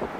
あっ。